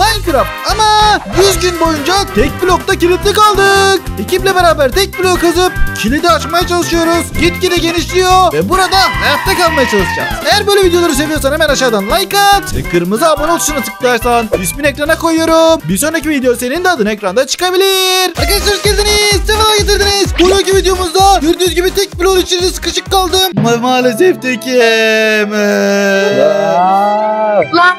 Ma Minecraft ama 100 gün boyunca tek blokta kilitli kaldık. Ekiple beraber tek blok kazıp kilidi açmaya çalışıyoruz. Gitgide genişliyor ve burada hayatta kalmaya çalışacağız. Eğer böyle videoları seviyorsan hemen aşağıdan like at ve kırmızı abone ol tuşuna tıklarsan ismini ekrana koyuyorum. Bir sonraki video senin de adın ekranda çıkabilir. Arkadaşlar hoş geldiniz. Sefalar getirdiniz. Bu sonraki videomuzda gördüğünüz gibi tek blok içinde sıkışık kaldım. Ma maalesef tekim. Lan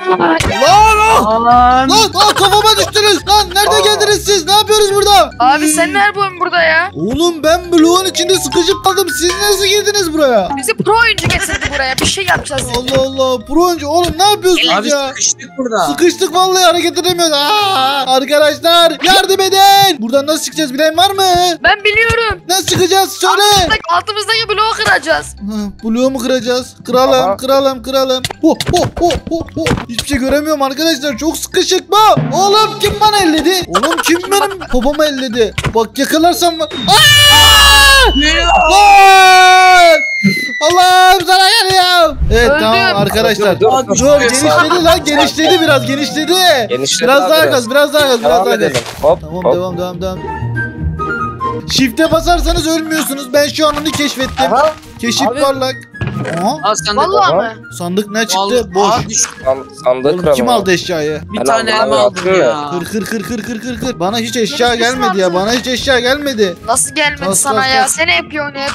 Lan lan. Lan aa, kafama düştünüz. Lan nerede geldiniz siz? Ne yapıyoruz burada? abi sen ne yapıyorsun burada ya? Oğlum ben bloğun içinde sıkışıp kaldım. Siz nasıl girdiniz buraya? Bizi pro oyuncu getirdi buraya. Bir şey yapacağız. Allah Allah. Pro oyuncu. Oğlum ne yapıyorsunuz Abi ya? sıkıştık burada. Sıkıştık vallahi hareket edemiyoruz. Aa, arkadaşlar yardım edin. Buradan nasıl çıkacağız bilen var mı? Ben biliyorum. Nasıl çıkacağız söyle. Altımızdaki, altımızdaki bloğu kıracağız. Ha, Bloğu mu kıracağız? Kıralım, Aha. kıralım, kıralım. Oh, oh, oh, oh, oh. Hiçbir şey göremiyorum arkadaşlar. Çok sıkışık Oğlum kim bana elledi? Oğlum kim benim popomu elledi? Bak yakalarsam var. Lan! Allah'ım sana geliyor. Evet Öldüm. tamam arkadaşlar. Dur, dur, Dur genişledi lan genişledi biraz genişledi. Genişledi Biraz daha biraz. gaz biraz daha gaz biraz Devam daha gaz. Hop Tamam hop. devam devam devam. Shift'e basarsanız ölmüyorsunuz. Ben şu an onu keşfettim. Aha. Keşif Abi. parlak. Aha, Al sen de. Vallahi Aha. mı? sandık ne çıktı? Vallahi- Boş. Aa, düştü. San- sandığı Oğlum, kıralım. kim aldı eşyayı? Bir Ben tane aldım, elma abi, aldım ya. Kır kır kır kır kır kır kır. Bana hiç eşya gelmedi ya. Bana hiç eşya gelmedi. Nasıl gelmedi Kas, sana kas, ya? kas. Sen hep hep.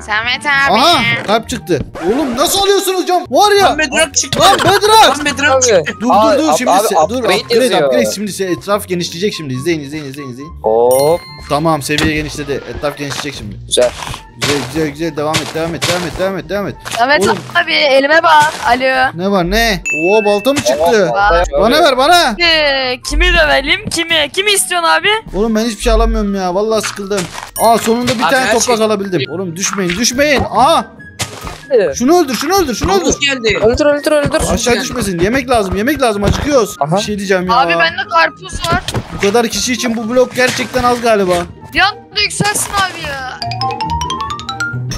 Samet abi. Aha kalp çıktı. Oğlum nasıl alıyorsunuz cam? Var ya. Lan bedrak çıktı. Lan Bedrak. Lan bedrak çıktı. Dur dur dur şimdi abi, se- dur upgrade upgrade yazıyor. upgrade şimdi se- etraf genişleyecek şimdi izleyin izleyin izleyin izleyin. Hop Tamam seviye genişledi etraf genişleyecek şimdi. güzel. Güzel güzel güzel devam et devam et devam et devam et devam et. Samet Oğlum. abi elime bak. Alo. Ne var ne? Oo balta mı çıktı? Bana ver bana. Ee, kimi dövelim? Kimi? Kimi istiyorsun abi? Oğlum ben hiçbir şey alamıyorum ya. Vallahi sıkıldım. Aa sonunda bir Abi tane her toprak şey- alabildim. Oğlum düşmeyin düşmeyin. Aa şunu öldür şunu öldür şunu öldür. Havuz geldi. Öldür öldür öldür. Aşağı düşmesin. Yemek lazım yemek lazım acıkıyoruz. Aha. Bir şey diyeceğim ya. Abi bende karpuz var. Bu kadar kişi için bu blok gerçekten az galiba. Bir anda yükselsin abi ya.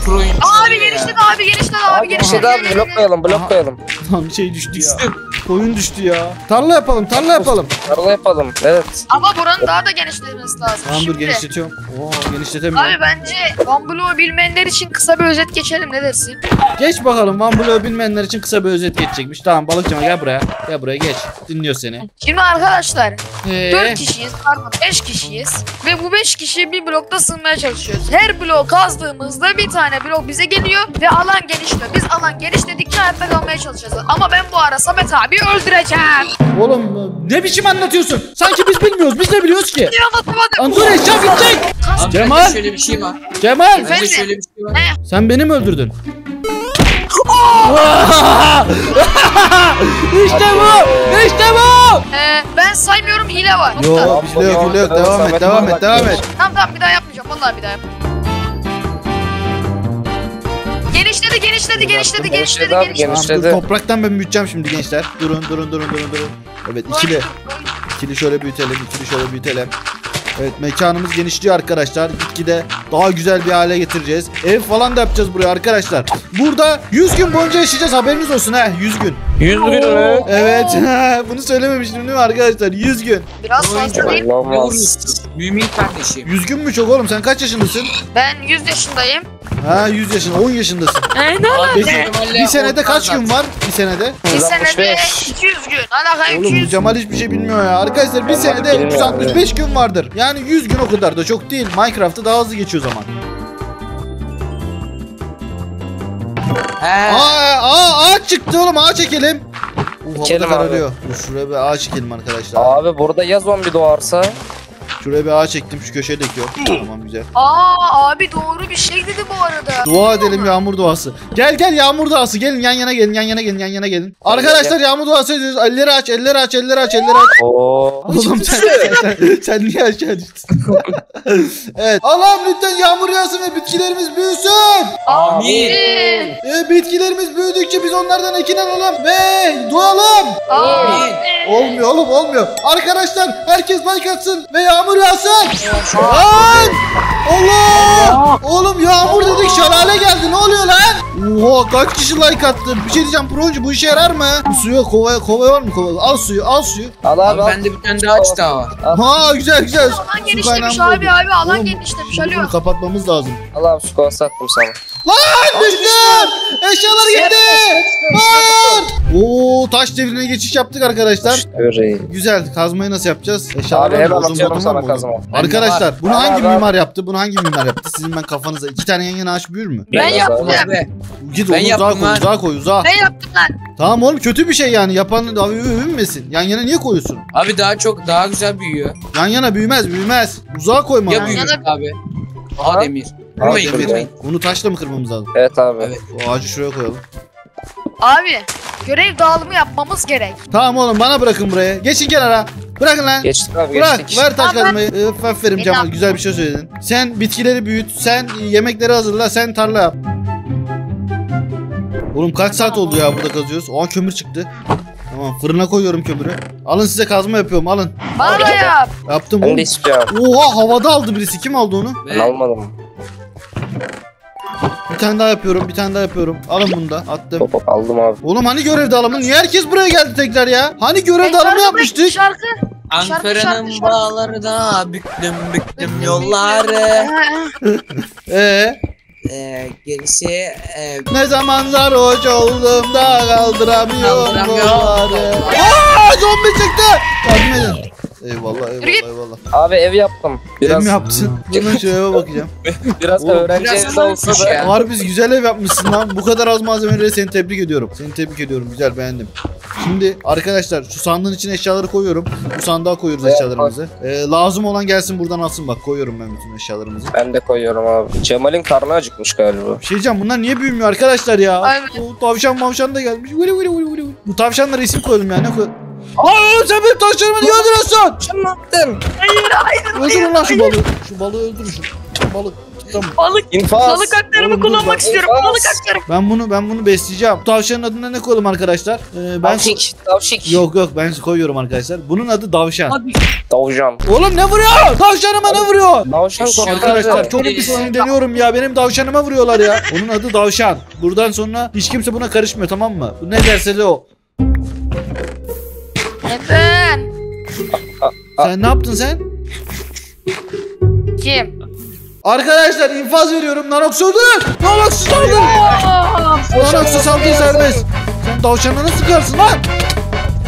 Pro. Abi ya. genişledi abi genişledi abi Abi bir genişledi. şey daha blok koyalım blok Aha. koyalım. Tam şey düştü ya. Düştüm. Koyun düştü ya. Tarla yapalım tarla yapalım. Araba yapalım. Evet. Ama buranın daha da genişlemesi lazım. Tamam dur Şimdi. genişletiyorum. Oo genişletemiyorum. Abi bence One Blue bilmeyenler için kısa bir özet geçelim ne dersin? Geç bakalım Van Bloğ'u bilmeyenler için kısa bir özet geçecekmiş. Tamam balıkçama gel buraya. Gel buraya geç. Dinliyor seni. Şimdi arkadaşlar Ee, 4 kişiyiz pardon 5 kişiyiz ve bu 5 kişi bir blokta sığınmaya çalışıyoruz. Her blok kazdığımızda bir tane blok bize geliyor ve alan genişliyor. Biz alan genişledikçe hayatta kalmaya çalışacağız. Ama ben bu ara Samet abi öldüreceğim. Oğlum ne biçim anlatıyorsun? Sanki biz bilmiyoruz. Biz de biliyoruz ki. Lan dur eşya bitecek. Abi Cemal. şöyle bir şey var. Cemal Efendim? şöyle bir şey var. Ne? sen beni mi öldürdün? işte bu. İşte bu. Ee, ben saymıyorum hile var. Yok Tamam, bir şey yok hile yok. Devam et devam et devam et. Tamam tamam bir daha yapmayacağım. Vallahi bir daha yapmayacağım. Genişledi, genişledi, genişledi, genişledi, abi, genişledi. Tamam, dur, Genişledi. topraktan ben büyüteceğim şimdi gençler. Durun durun durun durun durun. Evet ikili. İkili şöyle büyütelim. ikili şöyle büyütelim. Evet mekanımız genişliyor arkadaşlar. Gitgide daha güzel bir hale getireceğiz. Ev falan da yapacağız buraya arkadaşlar. Burada 100 gün boyunca yaşayacağız haberiniz olsun ha 100 gün. 100 gün mü? Evet bunu söylememiştim değil mi arkadaşlar 100 gün. Biraz fazla değil. Mümin kardeşim. 100 gün mü çok oğlum sen kaç yaşındasın? Ben 100 yaşındayım. Ha 100 yaşında 10 yaşındasın. Ne Abi, Peki bir senede kaç gün var? Bir senede. Bir senede 165. 200 gün. Alaka Oğlum bu 200. Cemal hiçbir şey bilmiyor ya. Arkadaşlar bir senede bilmiyor 365 gün vardır. Yani 100 gün o kadar da çok değil. Minecraft'ta daha hızlı geçiyor zaman. He. Aa, aa ağaç çıktı oğlum ağaç çekelim. Uh, Çekelim abi. Dur şuraya bir ağaç çekelim arkadaşlar. Abi burada ya zombi doğarsa? Şuraya bir ağaç çektim şu köşeye dekiyor. Tamam güzel. Aa abi doğru bir şey dedi bu arada. Dua edelim yağmur duası. Gel gel yağmur duası. Gelin yan yana gelin yan yana gelin yan yana gelin. Arkadaşlar yağmur duası ediyoruz. Elleri aç elleri aç elleri aç elleri aç. Oo. Oğlum sen, sen, sen niye aşağı düştün? evet. Allah'ım lütfen yağmur yağsın ve bitkilerimiz büyüsün. Amin. E, bitkilerimiz büyüdükçe biz onlardan ekin alalım ve doğalım. Amin. Olmuyor oğlum olmuyor. Arkadaşlar herkes like atsın ve yağmur yağsın. Lan! Allah! Oğlum yağmur dedik şelale geldi. Ne oluyor lan? Oha kaç kişi like attı? Bir şey diyeceğim Pro'ncu bu işe yarar mı? Bu suya kova, kova var mı kova? Al suyu al suyu. Al abi Abi bende bir tane daha aç daha var. Ha güzel güzel. Alan genişlemiş abi abi alan genişlemiş Bunu alo. kapatmamız lazım. Al abi su kovası attım sana. Lan düştüm! Eşyalar gitti! Hayır! Oo taş devrine geçiş yaptık arkadaşlar. Güzel. Kazmayı nasıl yapacağız? Eşyalar Abi hemen atıyorum sana kazma. Arkadaşlar bunu hangi abi. mimar yaptı? Bunu hangi mimar yaptı? Sizin ben kafanıza iki tane yan yana ağaç büyür mü? Ben yaptım. Abi Git Ben onu uzağa yaptım koy, lan. uzağa koy, uzağa. Ne yaptım lan? Tamam oğlum kötü bir şey yani. Yapan da övünmesin. Yan yana niye koyuyorsun? abi daha çok daha güzel büyüyor. Yan yana büyümez, büyümez. Uzağa koyma. Ya yana- abi. Aha. Aha demir. Aa, Kırmayın kırmayın. Bunu taşla mı kırmamız lazım? Evet abi. Evet. O ağacı şuraya koyalım. Abi görev dağılımı yapmamız gerek. Tamam oğlum bana bırakın buraya. Geçin kenara. Bırakın lan. Geçtik abi Bırak geçtik. ver taş Tamam. kazmayı. Öf, aferin Cemal al. güzel bir şey söyledin. Sen bitkileri büyüt. Sen yemekleri hazırla. Sen tarla yap. Oğlum kaç saat oldu ya burada kazıyoruz? Oha kömür çıktı. Tamam fırına koyuyorum kömürü. Alın size kazma yapıyorum alın. Bana yap. Yaptım Ben oğlum. de istiyorum. Oha havada aldı birisi. Kim aldı onu? Ben almadım. Bir tane daha yapıyorum. Bir tane daha yapıyorum. Alın bunu da. Attım. Hop hop aldım abi. Oğlum hani görev dağılımı? Niye herkes buraya geldi tekrar ya? Hani görev dağılımı şarkı- yapmıştık? Şarkı. Ankara'nın şarkı, şarkı. bağlarında büktüm büktüm yolları. Ee, Ee, gerisi e, ne zamanlar hoş oldum da kaldıramıyorum Kaldıramıyorum. Aa zombi çıktı. Yardım edin. Eyvallah eyvallah eyvallah. Abi ev yaptım. Ev Biraz mi yaptın? Durun şu eve bakacağım. biraz Oğlum, öğrenci biraz evinde olsa da. Harbi güzel ev yapmışsın lan. Bu kadar az malzemeleri seni tebrik ediyorum. Seni tebrik ediyorum. Güzel beğendim. Şimdi arkadaşlar şu sandığın içine eşyaları koyuyorum. Bu sandığa koyuyoruz Evet, eşyalarımızı. Ee, lazım olan gelsin buradan alsın bak. Koyuyorum ben bütün eşyalarımızı. Ben de koyuyorum abi. Cemal'in karnı acıkmış galiba. Bir şey diyeceğim bunlar niye büyümüyor arkadaşlar ya? Aynen. O tavşan mavşan da gelmiş. Vılı vılı vılı vılı. Bu tavşanlara isim koyalım ya ne koy? Aa sen benim tavşanımı niye öldürüyorsun? Sen ne yaptın? Hayır hayır. Öldürün lan şu balığı. Şu balığı öldürün şu. Balık. Tamam. Balık. İnfaz. Balık haklarımı Oğlum kullanmak bak, istiyorum. infaz. Balık haklarım. Ben bunu ben bunu besleyeceğim. Bu tavşanın adına ne koyalım arkadaşlar? Ee, ben Tavşik. Tavşik. Yok yok ben koyuyorum arkadaşlar. Bunun adı davşan. Abi Tavşan. Oğlum ne vuruyor? Tavşanıma ne vuruyor? Tavşan Eşya- Arkadaşlar çok bir sinirleniyorum ya. Benim tavşanıma vuruyorlar ya. Onun adı davşan. Buradan sonra hiç kimse buna karışmıyor tamam mı? Bu ne derse de o. Neden? Sen ne yaptın sen? Kim? Arkadaşlar infaz veriyorum. Nanox öldür. Nanox saldır. Aa, Nanox'u saldır serbest. Sen tavşana nasıl sıkarsın lan?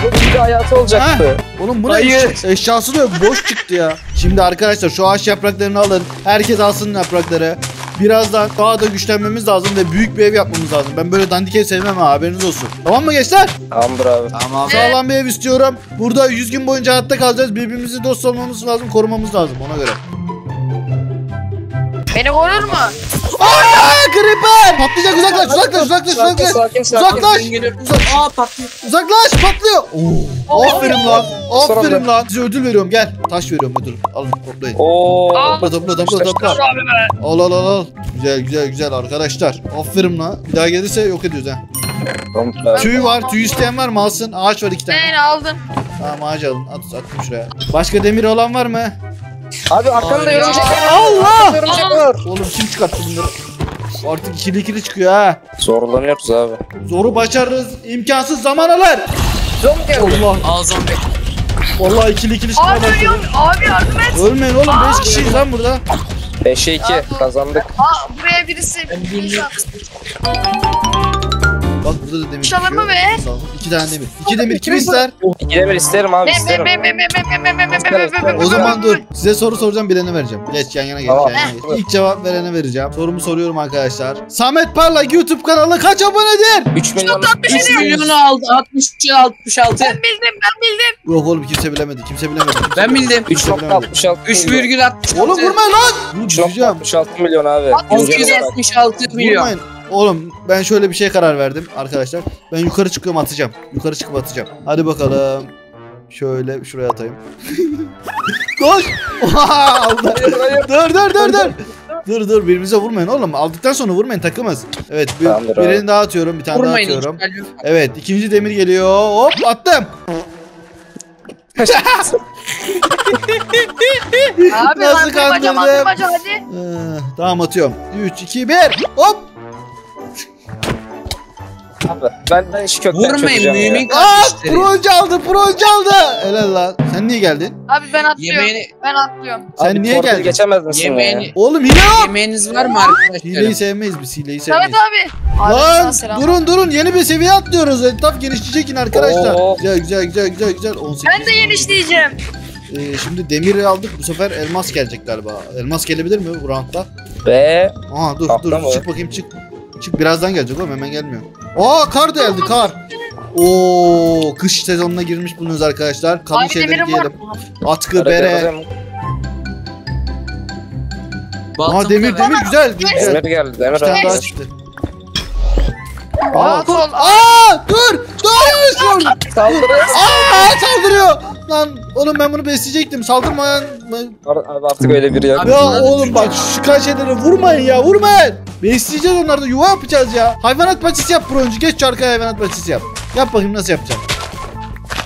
Bu bir hayatı olacaktı. Oğlum bu ne eş- eşyası da yok. Boş çıktı ya. Şimdi arkadaşlar şu ağaç yapraklarını alın. Herkes alsın yaprakları. Birazdan daha da güçlenmemiz lazım ve büyük bir ev yapmamız lazım. Ben böyle dandik ev sevmem ha haberiniz olsun. Tamam mı gençler? Tamamdır abi. tamam. Sağlam bir ev istiyorum. Burada 100 gün boyunca hayatta kalacağız. Birbirimizi dost olmamız lazım, korumamız lazım ona göre. Beni korur mu? Aa, creeper! Patlayacak uzaklaş, uzaklaş, uzaklaş, uzaklaş. Uzaklaş! Geliyorum. Aa patlıyor. Uzaklaş, patlıyor. Oo. Aferin lan. Aferin lan. Size ödül veriyorum. Gel. Taş veriyorum ödül. Alın toplayın. Oo. Topla topla topla topla. Al al al al. Güzel güzel güzel arkadaşlar. Aferin lan. Bir daha gelirse yok ediyoruz ha. Tüy var. Tüy isteyen var mı? Alsın. Ağaç var iki tane. Ben aldım. Tamam ağaç alın. At, attım şuraya. Başka demir olan var mı? Abi arkanda örümcek var. Allah! Örümcek var. Oğlum kim çıkarttı bunları? Artık ikili ikili çıkıyor ha. Zorlanıyoruz abi. Zoru başarırız. imkansız zaman alır. Zombi geldi. Allah. Al zombi. Vallahi ikili ikili çıkmaya Abi ölüyorum. Abi yardım et. Ölmeyin oğlum 5 kişiyiz lan burada. 5'e 2 kazandık. Aa buraya birisi bir şans. Bak burada da demir Çalımı ve... Sağ. İki tane demir. İki demir kim ister? İki demir isterim abi isterim. O zaman dur. Size soru soracağım bileni vereceğim. Geç yan yana geç. Yan yana geç. İlk cevap verene vereceğim. Sorumu soruyorum arkadaşlar. Samet Parlak YouTube kanalı kaç abonedir? 3 milyon. 3 milyon aldı. 60 66. Ben bildim ben bildim. Yok oğlum kimse bilemedi. Kimse bilemedi. Ben bildim. 3.66. 3,66. Oğlum vurma lan. Vuracağım. 66 milyon abi. 666 milyon. Vurmayın. Oğlum ben şöyle bir şey karar verdim arkadaşlar. Ben yukarı çıkıyorum atacağım. Yukarı çıkıp atacağım. Hadi bakalım. Şöyle şuraya atayım. Koş. Oha, aldı. dur dur dur dur. Dur dur birbirimize vurmayın oğlum. Aldıktan sonra vurmayın takımız. Evet bir, Tamamdır abi. birini daha atıyorum. Bir tane Vurmayın. daha atıyorum. hiç. Evet ikinci demir geliyor. Hop attım. Abi Nasıl kırmaca kandırdım? hadi. Ee, tamam atıyorum. 3 2 1. Hop. Abi ben, ben işi kökten Vurmayın çözeceğim ya. mümin Aa kardeşleri. broncu aldı broncu aldı. Helal lan. Sen niye geldin? Abi ben atlıyorum. Yemeğini, Ben atlıyorum. Sen Abi niye torpil geldin? geçemez misin ya? yemeğini, Oğlum hile yok. yemeğiniz var mı arkadaşlar? Hileyi sevmeyiz biz hileyi sevmeyiz. abi. Abi sana Lan selam. durun durun yeni bir seviye atlıyoruz. Etraf genişleyecek yine arkadaşlar. Oo. Güzel güzel güzel güzel güzel. 18 Ben de yenişleyeceğim. Ee, şimdi demiri aldık. Bu sefer elmas gelecek galiba. Elmas gelebilir mi bu roundda? Ve Aa dur Tahta dur mı? çık bakayım çık. Çık birazdan gelecek oğlum hemen gelmiyor. Aa kar da geldi kar. Oo kış sezonuna girmiş bulunuyoruz arkadaşlar. Kalın Abi şeyleri demirim var. giyelim. Atkı, bere. Aa demir demir güzel. güzel. Demir geldi. Demir Bir tane daha çıktı. Aa, Aa, kol. aa dur dur şur. Saldırı. Aa saldırıyor. Lan oğlum ben bunu besleyecektim. Saldırmayan. Abi artık öyle biri yok. Ya oğlum bak şu kaç şeyleri vurmayın ya vurmayın. Besleyeceğiz onları da yuva yapacağız ya. Hayvanat bahçesi yap broncu. Geç şu arkaya hayvanat bahçesi yap. Yap bakayım nasıl yapacaksın.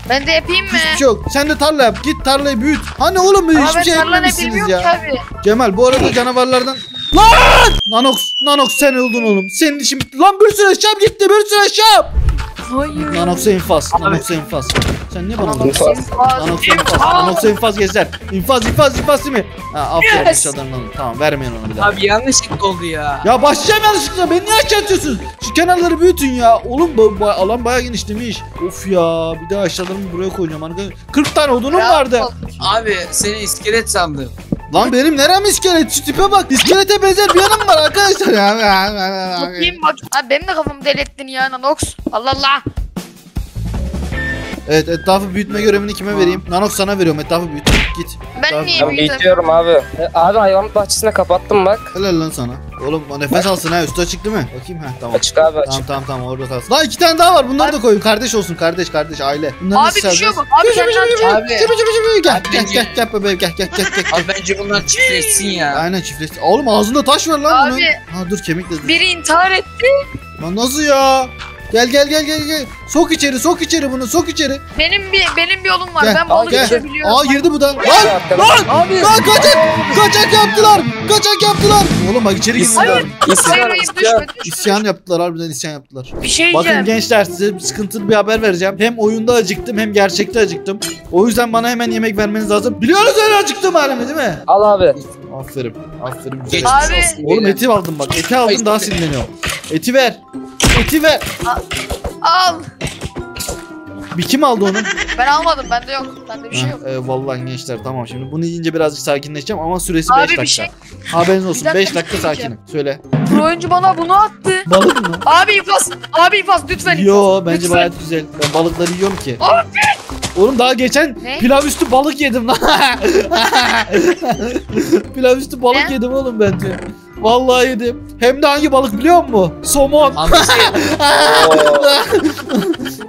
Ben de yapayım mı? Hiçbir şey yok. Sen de tarla yap. Git tarlayı büyüt. Hani oğlum Ama hiçbir şey yapmamışsınız ya. abi. Cemal bu arada canavarlardan... Lan! Nanox, Nanox sen öldün oğlum. Senin işin bitti. Lan bir sürü eşyam gitti. Bir sürü eşyam. Hayır. Nanox'a infaz. Nanox'a infaz. Sen niye bana Nanox vuruyorsun? infaz. Nanox'a infaz. Nanox'a infaz gençler. İnfaz, infaz, infaz değil mi? Ha aferin Yes. alın. Tamam vermeyin onu bir daha. Abi yanlışlıkla oldu ya. Ya başlayacağım yanlışlıkla. Beni niye aşağı atıyorsun? Şu kenarları büyütün ya. Oğlum bu, bu alan bayağı genişlemiş. Of ya. Bir daha aşağılarımı buraya koyacağım. arkadaşlar. 40 tane odunum Ya, vardı. Abi seni iskelet sandım. Lan benim nerem iskelet? Şu tipe bak. İskelete benzer bir yanım var arkadaşlar ya. Bakayım bak. Abi benim de kafamı deli ettin ya Nanox. Allah Allah. Evet etrafı büyütme görevini kime vereyim? Nanox sana veriyorum etrafı büyüt. Git. Ben Tamam, niye Ben büyüdüm? büyütüyorum abi. E, Abi hayvanat bahçesine kapattım bak. Helal lan sana. Oğlum o nefes alsın ha üstü açık değil mi? Bakayım ha tamam. Açık abi açık. Tamam tamam tamam orada kalsın. Daha iki tane daha var bunları da koyun. Kardeş olsun kardeş kardeş aile. Bunları Abi düşüyor sereceğiz? bak. Abi atacak. Abi. Gel gel gel Abi gel gel gel bebeğim gel gel gel gel. Abi bence bunlar çiftleşsin ya. Aynen çiftleşti. Oğlum ağzında taş var lan bunun. Abi. Ha dur kemik dedi. Biri intihar etti. Lan nasıl ya? Gel gel gel gel gel. Sok içeri sok içeri bunu sok içeri. Benim bir benim bir yolum var. Gel, ben balık gel. uçabiliyorum. Aa girdi bu da. Lan lan Abi. lan kaçak kaçak yaptılar. Kaçak yaptılar. Oğlum bak içeri girdiler. Hayır. Hayır İsyan, hayır isyan. düşme düşme. İsyan yaptılar harbiden isyan yaptılar. Bir şey Bakın diyeceğim. gençler size bir sıkıntılı bir haber vereceğim. Hem oyunda acıktım hem gerçekte acıktım. O yüzden bana hemen yemek vermeniz lazım. Biliyorsunuz öyle acıktım halimi değil mi? Al abi. Aferin. Aferin güzel. Geçmiş Abi. Oğlum eti aldım bak. Eti aldım daha sinirleniyor. Eti ver. Eti ver. Al. Bir kim aldı onu? Ben almadım. Bende yok. Bende bir şey yok. E, vallahi gençler tamam şimdi bunu yiyince birazcık sakinleşeceğim ama süresi 5 Abi dakika. bir şey. Haberiniz olsun Bir dakika, 5 bir dakika şey sakinim. Söyle. Bu oyuncu bana bunu attı. Balık mı? Abi infaz. Abi infaz lütfen infaz. Yo bence Lütfen. gayet güzel. Ben balıkları yiyorum ki. Abi. Oğlum daha geçen Ne? pilav üstü balık yedim lan. pilav üstü balık Ne? yedim oğlum bence. Vallahi yedim. Hem de hangi balık biliyor musun? Somon. Oo.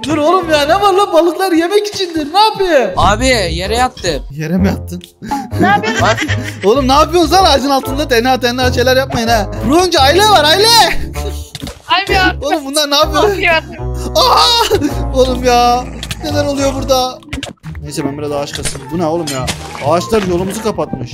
Dur oğlum ya ne var lan balıklar yemek içindir. Ne yapıyor? Abi yere yattı. Yere mi yattın? Ne yapıyorsun? Bak Oğlum ne yapıyorsun lan ağacın altında tenha tenha şeyler yapmayın ha. Bronca aile var aile. Abi ya. Oğlum bunlar ne yapıyor? Aa! Oğlum ya. Neler oluyor burada? Neyse ben biraz ağaç kasayım. Bu ne oğlum ya? Ağaçlar yolumuzu kapatmış.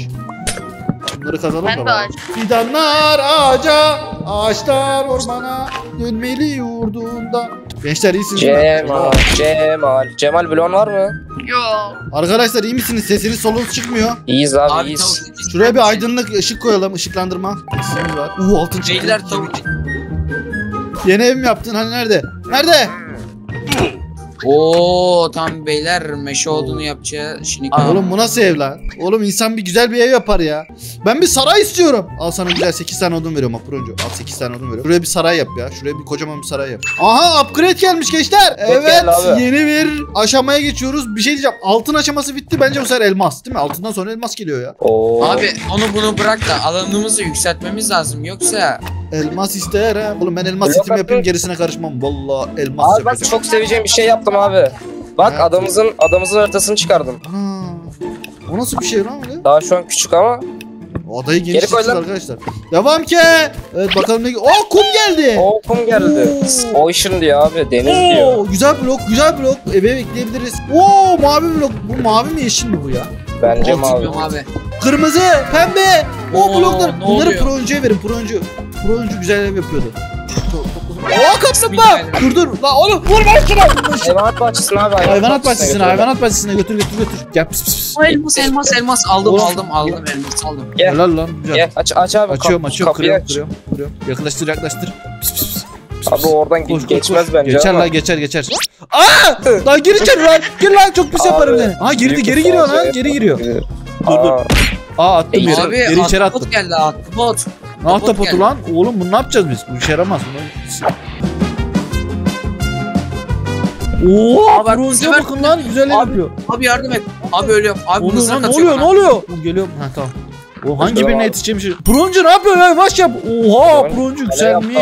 Bunları kazalım Ben da ağaç. Fidanlar ağaca, ağaçlar ormana, dönmeli yurdunda. Gençler iyisiniz değil mi? Cemal. Cemal. Cemal blon var mı? Yok. Arkadaşlar iyi misiniz? Sesiniz solunuz çıkmıyor. İyiyiz abi, abi iyiyiz. tavuk Şuraya bir aydınlık ışık koyalım, ışıklandırma. İsmimiz var. Uuu altın çıktı. Beyler tavuk Yeni ev mi yaptın? Hani nerede? Nerede? Oo tam beyler meşe odunu yapacağı şimdi. Aa, oğlum bu nasıl ev lan? Oğlum insan bir güzel bir ev yapar ya. Ben bir saray istiyorum. Al sana güzel 8 tane odun veriyorum Aproncu. Al 8 tane odun veriyorum. Şuraya bir saray yap ya. Şuraya bir kocaman bir saray yap. Aha upgrade gelmiş gençler. Evet yeni bir aşamaya geçiyoruz. Bir şey diyeceğim. Altın aşaması bitti. Bence bu sefer elmas değil mi? Altından sonra elmas geliyor ya. Oo. Abi onu bunu bırak da alanımızı yükseltmemiz lazım yoksa Elmas isterim. Oğlum ben elmas Yok abi. yapayım gerisine karışmam. Vallahi elmas Abi ben yapacağım. çok seveceğim bir şey yaptım abi. Bak Evet. adamımızın adamımızın haritasını çıkardım. Ana. O nasıl bir şey lan öyle? Daha şu an küçük ama adayı koy lan. arkadaşlar. Devam ki. Evet bakalım ne... Oh kum geldi. o kum geldi. Oo. Ocean diyor abi deniz diyor. Oo, güzel blok, güzel blok. Eve bekleyebiliriz. Oo, mavi blok. Bu mavi mi yeşil mi bu ya? Bence mavi. Bilmiyorum abi. Kırmızı, pembe. O Oo, bloklar. ne Bunları oluyor? Proncu'ya verin. Proncu. Proncu güzel ev yapıyordu. Oo kaplumbağa. Dur dur. La oğlum vurma şuna. Hayvanat bahçesine abi. Hayvanat bahçesine hayvanat bahçesine götür götür götür. Gel pis pis pis. Elmas elmas elmas aldım Oğlum. aldım aldım elmas aldım. Gel. Helal lan güzel. Gel aç aç abi. Açıyorum açıyorum kırıyorum aç. kırıyorum kırıyorum. Yaklaştır yaklaştır. Pis pis pis. Pis, Abi oradan Koş, geçmez koş. bence Geçer ama. lan geçer geçer. Aa! Lan gir içeri lan. Gir lan çok pis yaparım seni. Ha girdi geri giriyor lan geri giriyor. Dur, dur. Aa, attım Ey, geri. İçeri attım. geldi ahtapot. Ne ahtapotу geldi. lan? Oğlum bunu ne yapacağız biz? Bu işe yaramaz. Oo, bronzya bakın lan güzel Abi, yapıyor. Abi yardım et. Abi ölüyorum. Abi lan ne oluyor ne oluyor? Geliyorum. Ha tamam. O hangi Dur, birine yetişeceğim şimdi? Broncu ne yapıyor ya? Yavaş yap. Oha Broncu, broncu yükselmiş.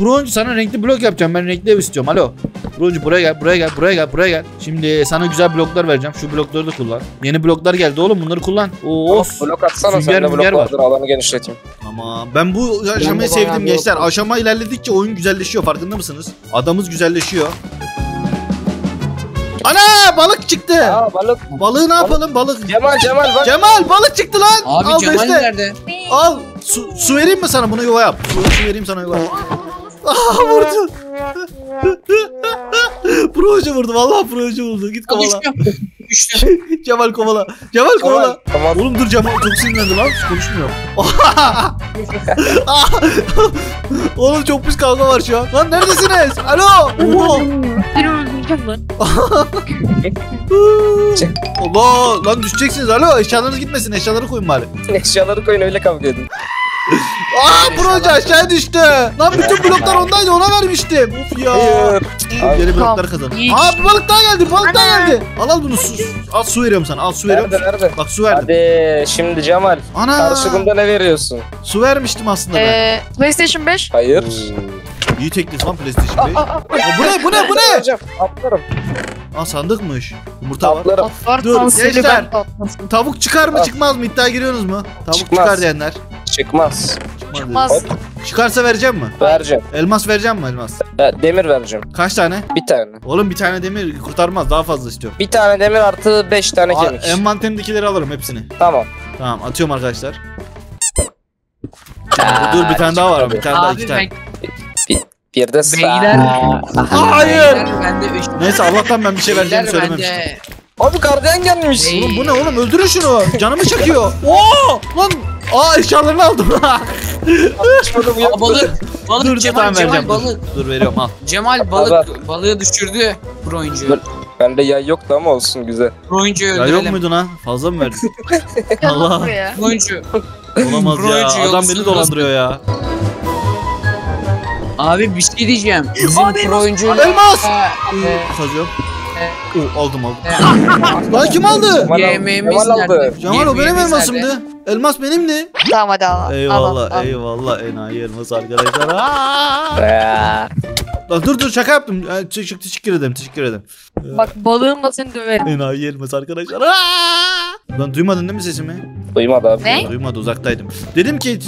Broncu sana renkli blok yapacağım. Ben renkli ev istiyorum. Alo. Broncu buraya gel, buraya gel, buraya gel, buraya gel. Şimdi sana güzel bloklar vereceğim. Şu blokları da kullan. Yeni bloklar geldi oğlum. Bunları kullan. Of. Blok atsana sen de blok var. alanı genişleteyim. Ama ben bu aşamayı sevdim gençler. Aşama ilerledikçe oyun güzelleşiyor. Farkında mısınız? Adamız güzelleşiyor. Ana balık çıktı. Aa balık. Balığı ne yapalım balık? Cemal Cemal bak. Cemal balık çıktı lan. Abi Al Cemal besle. nerede? Al. Su, su vereyim mi sana? Bunu yuva yap. Su, su vereyim sana yuva. Aa vurdu. proje vurdu. Vallahi proje vurdu. Git kovala. Cemal kovala. Cemal kovala. Cemal, Tamam. Oğlum dur Cemal çok sinirlendi lan. Konuşmuyor. Oğlum çok pis kavga var şu an. Lan neredesiniz? Alo. Oha. Beni öldüreceğim lan. Allah lan düşeceksiniz. Alo eşyalarınız gitmesin. Eşyaları koyun bari. Eşyaları koyun öyle kavga edin. Aa proje aşağıya düştü. Lan bütün bloklar ondaydı ona vermiştim. Of ya. Hayır. Abi, Geri bloklar kazanın. İyi. Aa bir balık daha geldi. Balık daha geldi. Al al bunu su. Al su veriyorum sana. Al su veriyorum. nerede nerede? Bak su verdim. Hadi şimdi Cemal. Ana. Karşılığında ne veriyorsun? Su vermiştim aslında ben. Ee, PlayStation 5. Hayır. İyi teklif lan PlayStation 5. Aa, aa, Aa, bu ne bu ne bu ne? Hocam atlarım. Aa sandıkmış. Yumurta var. Atlarım. Atlar Dur, gençler. Tavuk çıkar mı çıkmaz mı? İddia giriyorsunuz mu? Tavuk Çıkmaz. çıkar diyenler. Çıkmaz. Çıkmaz. Çıkarsa vereceğim mi? Vereceğim. Elmas vereceğim mi elmas? Ya, demir vereceğim. Kaç tane? Bir tane. Oğlum bir tane demir kurtarmaz daha fazla istiyorum. Bir tane demir artı beş tane Aa, kemik. envanterimdekileri alırım hepsini. Tamam. Tamam atıyorum arkadaşlar. Dur bir tane daha var bir tane daha iki tane. Bir de sıra. beyler. Hayır. Beyler bende üç. Neyse Allah'tan ben bir şey vereceğimi Beyler söylememiştim. bende. Abi gardiyan gelmiş. Bey- Oğlum bu ne oğlum öldürün şunu. Canımı çekiyor. Oo lan. Aa eşyalarını aldım. Açmadım Aa, balık. Balık dur Cemal tamam Cemal vereceğim. Dur. balık. dur veriyorum al. Cemal balık balığı düşürdü. Pro oyuncu. Dur. Bende yay yoktu ama olsun güzel. Pro oyuncuyu Ya yok öldürelim. muydun ha? Fazla mı verdin? Allah. buraya. Pro oyuncu. Olamaz Pro ya. Adam beni dolandırıyor ya. Abi bir şey diyeceğim. Bizim pro oyuncu. Elmas! E, Kazıyorum. Oo, aldım aldım. Lan kim aldı? Yemeğimiz nerede? Cemal o benim elmasımdı. Elmas benimdi. Tamam hadi al. al, al, Eyvallah al. eyvallah enayi elmas arkadaşlar. Lan dur dur şaka yaptım. Ee, Teşekkür, teşekkür ederim teşekkür ederim. Bak balığımla seni döverim. Enayi elmas arkadaşlar. Lan duymadın değil mi sesimi? Duymadı abi. Ne? Duymadı uzaktaydım. Dedim ki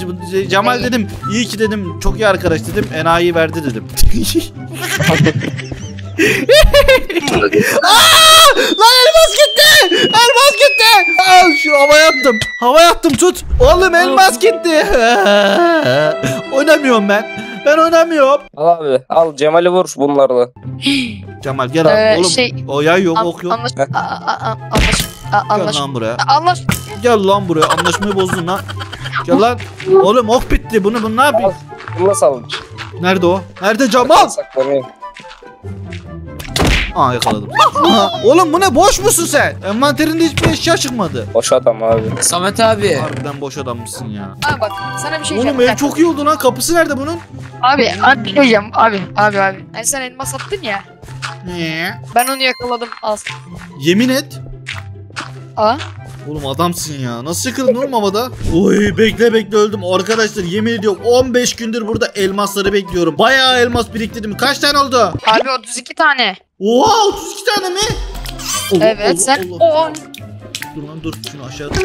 Cemal dedim iyi ki dedim çok iyi arkadaş dedim enayi verdi dedim. Aa! Lan elmas gitti! Elmas gitti! Al şu havaya attım. Havaya attım tut. Oğlum elmas gitti. oynamıyorum ben. Ben oynamıyorum. Al abi. Al Cemal'i vur bunlarla. Cemal gel abi. Ee, Oğlum şey- o yay yok ok yok. Anlaş... Anlaş... Anlaş... buraya. Anlaş... Gel lan buraya. Anlaşmayı bozdun lan. Gel lan. Oğlum ok bitti. Bunu bunu ne yapayım? Bunu nasıl almış? Nerede o? Nerede Cemal? Saklanıyor. Aa yakaladım. Aha, oğlum bu ne boş musun sen? Envanterinde hiçbir eşya çıkmadı. Boş adam abi. Samet abi. Harbiden boş adammışsın ya. Abi bak sana bir şey Oğlum ev çok iyi oldu lan. Kapısı nerede bunun? Abi abi bir şey diyeceğim. Abi abi abi. Yani sen elmas attın ya. Ne? Ben onu yakaladım. Al. Yemin et. Aa. Oğlum adamsın ya. Nasıl yakaladın oğlum havada? Oy bekle bekle öldüm. Arkadaşlar yemin ediyorum 15 gündür burada elmasları bekliyorum. Bayağı elmas biriktirdim. Kaç tane oldu? Abi 32 tane. Oha 32 tane mi? Allah, Evet Allah, sen Allah. o Dur lan dur şunu aşağı at.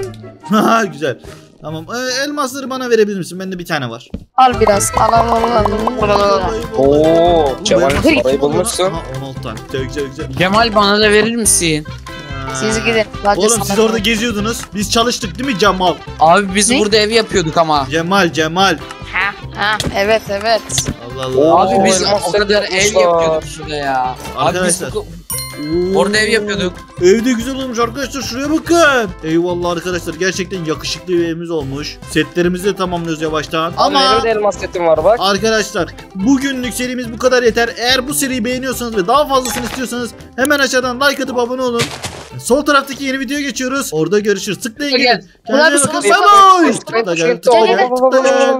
Ha güzel. Tamam ee, elmasları bana verebilir misin? Bende bir tane var. al biraz. Al al al al. Oo, Cemal parayı bulmuşsun. Aha 16 tane. Güzel güzel güzel. Cemal bana da verir misin? Siz gidin. Sadece Oğlum siz orada geziyordunuz. Biz çalıştık değil mi Cemal? Abi biz Ne? burada ev yapıyorduk ama. Cemal Cemal. Ha ha evet evet. Allah Allah. Abi biz o kadar yapmışlar. yapıyorduk şurada ya. Abi biz Arkadaşlar. bu- orada ev yapıyorduk. Ev de güzel olmuş arkadaşlar şuraya bakın. Eyvallah arkadaşlar gerçekten yakışıklı bir evimiz olmuş. Setlerimizi de tamamlıyoruz yavaştan. Ama elmas setim var bak. Arkadaşlar bugünlük serimiz bu kadar yeter. Eğer bu seriyi beğeniyorsanız ve daha fazlasını istiyorsanız hemen aşağıdan like atıp abone olun. Sol taraftaki yeni videoya geçiyoruz. Orada görüşürüz. Tıklayın Gel. gelin. Kendinize bakın. Bye Tıkla gel, tıkla gel.